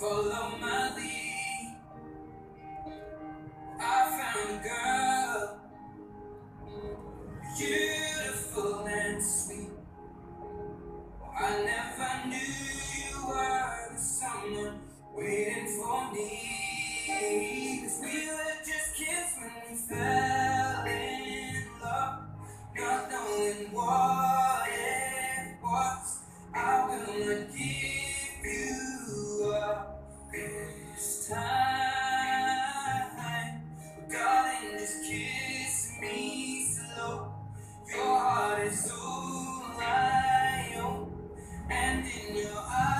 follow my lead. I found a girl, beautiful and sweet. I never knew you were someone waiting for me. We were just kids when we fell in love, not knowing what it was. I will not give. in your eyes.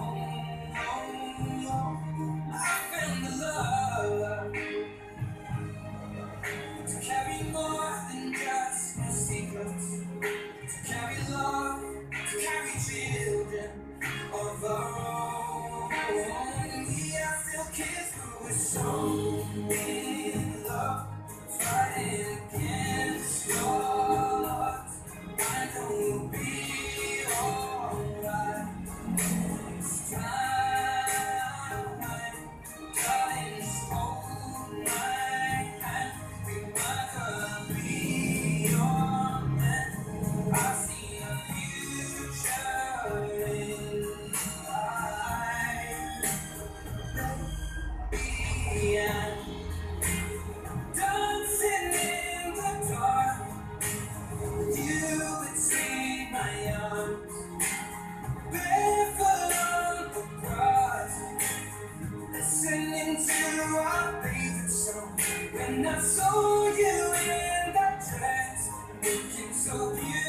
my favorite song. When I saw you in that dress, looking so beautiful.